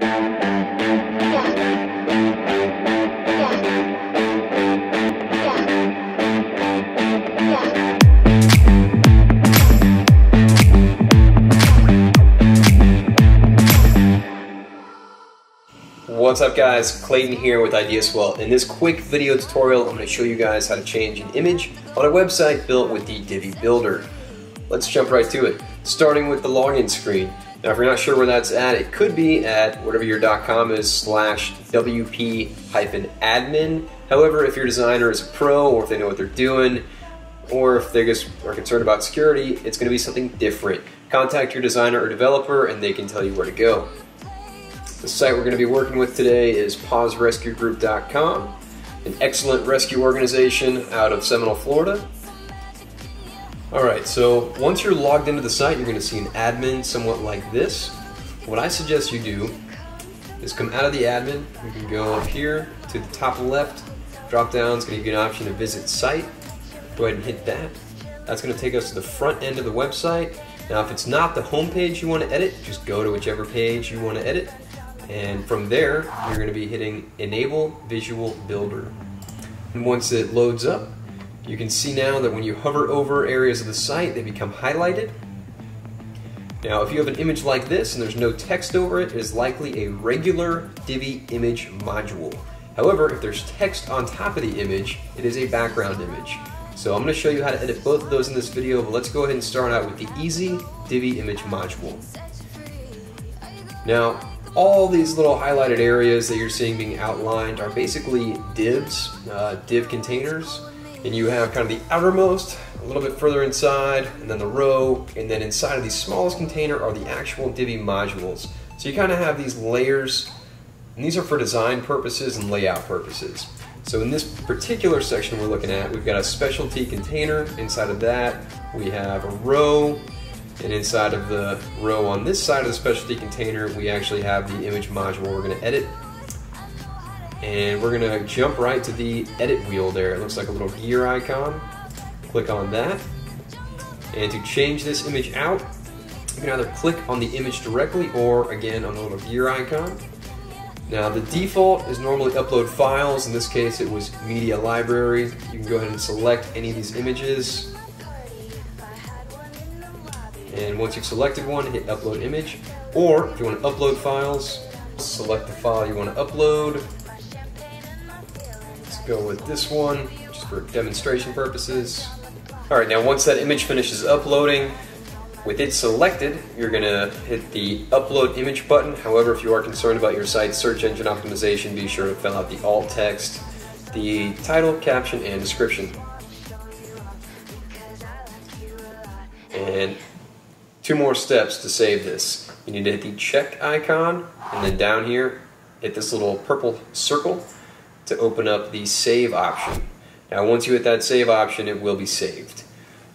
What's up guys, Clayton here with IdeaSwell. In this quick video tutorial, I'm going to show you guys how to change an image on a website built with the Divi Builder. Let's jump right to it, starting with the login screen. Now if you're not sure where that's at, it could be at whatever your .com is slash WP-admin. However, if your designer is a pro or if they know what they're doing, or if they just are concerned about security, it's going to be something different. Contact your designer or developer and they can tell you where to go. The site we're going to be working with today is pawsrescuegroup.com, an excellent rescue organization out of Seminole, Florida. Alright, so once you're logged into the site, you're going to see an admin somewhat like this. What I suggest you do is come out of the admin, you can go up here to the top left, drop down, it's going to give you an option to visit site. Go ahead and hit that. That's going to take us to the front end of the website. Now if it's not the home page you want to edit, just go to whichever page you want to edit and from there, you're going to be hitting Enable Visual Builder. And once it loads up, you can see now that when you hover over areas of the site, they become highlighted. Now, if you have an image like this and there's no text over it, it is likely a regular Divi image module. However, if there's text on top of the image, it is a background image. So I'm going to show you how to edit both of those in this video, but let's go ahead and start out with the easy Divi image module. Now, all these little highlighted areas that you're seeing being outlined are basically divs, uh, div containers. And you have kind of the outermost, a little bit further inside, and then the row, and then inside of the smallest container are the actual Divi modules. So you kind of have these layers, and these are for design purposes and layout purposes. So in this particular section we're looking at, we've got a specialty container. Inside of that, we have a row, and inside of the row on this side of the specialty container, we actually have the image module we're going to edit. And we're to jump right to the edit wheel there. It looks like a little gear icon. Click on that. And to change this image out, you can either click on the image directly or again on the little gear icon. Now the default is normally upload files. In this case it was media library. You can go ahead and select any of these images and once you've selected one, hit upload image. Or if you want to upload files, select the file you want to upload. Go with this one, just for demonstration purposes. Alright, now once that image finishes uploading, with it selected, you're to hit the upload image button. However, if you are concerned about your site's search engine optimization, be sure to fill out the alt text, the title, caption, and description. And Two more steps to save this. You need to hit the check icon, and then down here, hit this little purple circle to open up the save option. Now once you hit that save option, it will be saved.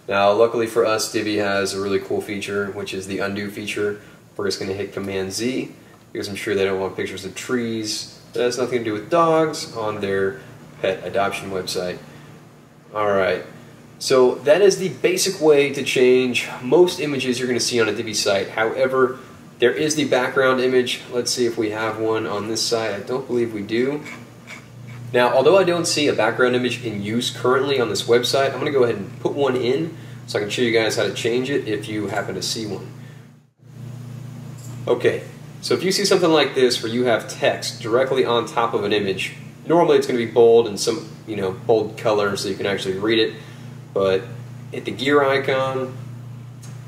Now luckily for us, Divi has a really cool feature, which is the undo feature. We're just going to hit Command Z, because I'm sure they don't want pictures of trees. That has nothing to do with dogs on their pet adoption website. Alright, so that is the basic way to change most images you're going to see on a Divi site. However, there is the background image. Let's see if we have one on this side. I don't believe we do. Now, although I don't see a background image in use currently on this website, I'm going to go ahead and put one in so I can show you guys how to change it if you happen to see one. Okay, so if you see something like this where you have text directly on top of an image, normally it's going to be bold and some, you know, bold color so you can actually read it. But hit the gear icon,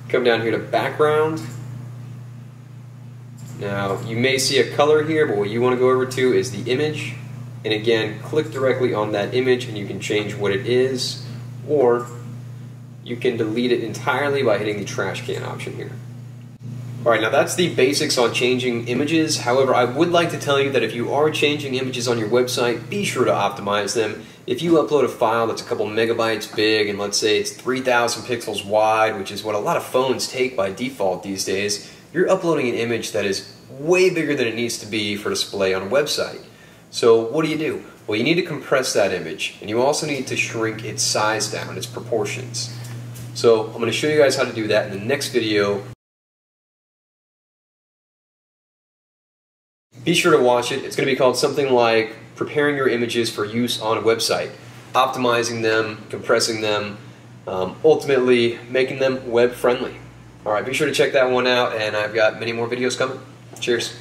come down here to background. Now you may see a color here, but what you want to go over to is the image. And again, click directly on that image and you can change what it is, or you can delete it entirely by hitting the trash can option here. Alright, now that's the basics on changing images. However, I would like to tell you that if you are changing images on your website, be sure to optimize them. If you upload a file that's a couple megabytes big, and let's say it's 3,000 pixels wide, which is what a lot of phones take by default these days, you're uploading an image that is way bigger than it needs to be for display on a website. So what do you do? Well, you need to compress that image, and you also need to shrink its size down, its proportions. So I'm going to show you guys how to do that in the next video Be sure to watch it. It's going to be called something like Preparing Your Images for Use on a Website, optimizing them, compressing them, um, ultimately making them web friendly. All right, be sure to check that one out, and I've got many more videos coming. Cheers.